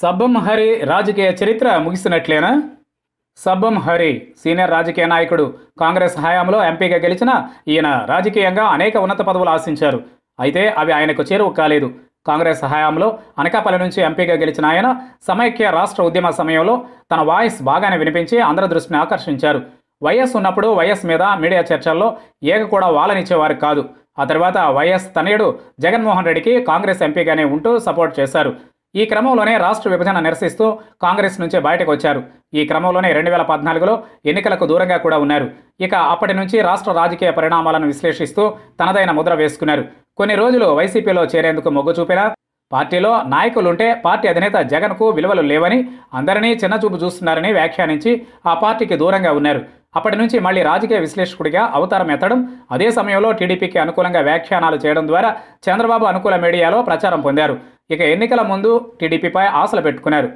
సబ్బం హరి రాజకీయ చరిత్ర ముగిసినట్లేనా? సబ్బం హరి సీనియర్ రాజకీయ నాయకుడు. కాంగ్రెస్ హయాంలో ఎంపీగా గెలిచిన ఈయన రాజకీయంగా అనేక ఉన్నత పదవులు ఆశించారు. అయితే అవి ఆయనకు చేరువ కాలేదు. కాంగ్రెస్ హయాంలో అనకాపల్లి నుంచి ఎంపీగా గెలిచిన ఆయన సమైక్య రాష్ట్ర ఉద్యమ సమయంలో తన వాయిస్ బాగానే వినిపించి అందరి దృష్టిని ఆకర్షించారు. వైఎస్ ఉన్నప్పుడు వైఎస్ మీద మీడియా చర్చల్లో ఏక కూడా వాలనిచ్చేవారు కాదు. ఆ తర్వాత వైఎస్ తనయుడు జగన్మోహన్ రెడ్డికి కాంగ్రెస్ ఎంపీగానే ఉంటూ సపోర్ట్ చేశారు. ఈ క్రమంలోనే రాష్ట్ర విభజన నిరసిస్తూ కాంగ్రెస్ నుంచే బయటకు వచ్చారు. ఈ క్రమంలోనే రెండు వేల పద్నాలుగులో ఎన్నికలకు దూరంగా కూడా ఉన్నారు. ఇక అప్పటి నుంచి రాష్ట్ర రాజకీయ పరిణామాలను విశ్లేషిస్తూ తనదైన ముద్ర వేసుకున్నారు. కొన్ని రోజులు వైసీపీలో చేరేందుకు మొగ్గు చూపినా పార్టీలో నాయకులుంటే పార్టీ అధినేత జగన్కు విలువలు లేవని అందరినీ చిన్నచూపు చూస్తున్నారని వ్యాఖ్యానించి ఆ పార్టీకి దూరంగా ఉన్నారు. అప్పటి నుంచి మళ్ళీ రాజకీయ విశ్లేషకుడిగా అవతారం ఎత్తడం అదే సమయంలో టీడీపీకి అనుకూలంగా వ్యాఖ్యానాలు చేయడం ద్వారా చంద్రబాబు అనుకూల మీడియాలో ప్రచారం పొందారు. ఇక ఎన్నికల ముందు టీడీపీపై ఆశలు పెట్టుకున్నారు.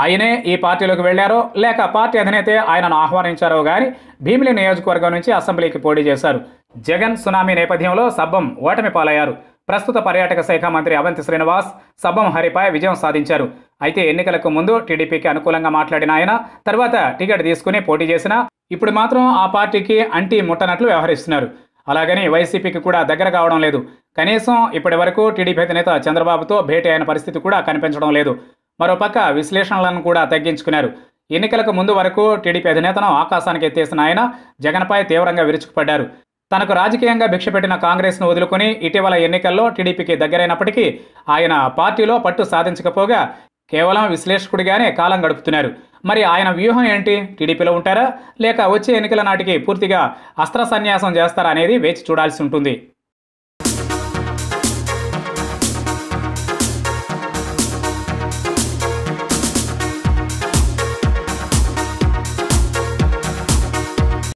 ఆయనే ఈ పార్టీలోకి వెళ్ళారో లేక పార్టీ అధినేతే ఆయనను ఆహ్వానించారో గాని భీమిలి నియోజకవర్గం నుంచి అసెంబ్లీకి పోటీ చేశారు. జగన్ సునామీ నేపథ్యంలో సబ్బం ఓటమి పాలయ్యారు. ప్రస్తుత పర్యాటక శాఖ మంత్రి అవంతి శ్రీనివాస్ సబ్బం హరిపై విజయం సాధించారు. అయితే ఎన్నికలకు ముందు టీడీపీకి అనుకూలంగా మాట్లాడిన ఆయన తర్వాత టికెట్ తీసుకుని పోటీ చేసిన ఇప్పుడు మాత్రం ఆ పార్టీకి అంటి ముట్టనట్లు వ్యవహరిస్తున్నారు. అలాగని వైసీపీకి కూడా దగ్గర కావడం లేదు. కనీసం ఇప్పటి వరకు టీడీపీ అధినేత చంద్రబాబుతో భేటీ అయిన పరిస్థితి కూడా కనిపించడం లేదు. మరోపక్క విశ్లేషణలను కూడా తగ్గించుకున్నారు. ఎన్నికలకు ముందు వరకు టీడీపీ అధినేతను ఆకాశానికి ఎత్తేసిన ఆయన జగన్పై తీవ్రంగా విరుచుకుపడ్డారు. తనకు రాజకీయంగా భిక్ష పెట్టిన కాంగ్రెస్ను వదులుకుని ఇటీవల ఎన్నికల్లో టీడీపీకి దగ్గరైనప్పటికీ ఆయన పార్టీలో పట్టు సాధించకపోగా కేవలం విశ్లేషకుడిగానే కాలం గడుపుతున్నారు. మరి ఆయన వ్యూహం ఏంటి? టీడీపీలో ఉంటారా? లేక వచ్చే ఎన్నికల నాటికి పూర్తిగా అస్త్ర సన్యాసం చేస్తారా అనేది వేచి చూడాల్సి ఉంటుంది.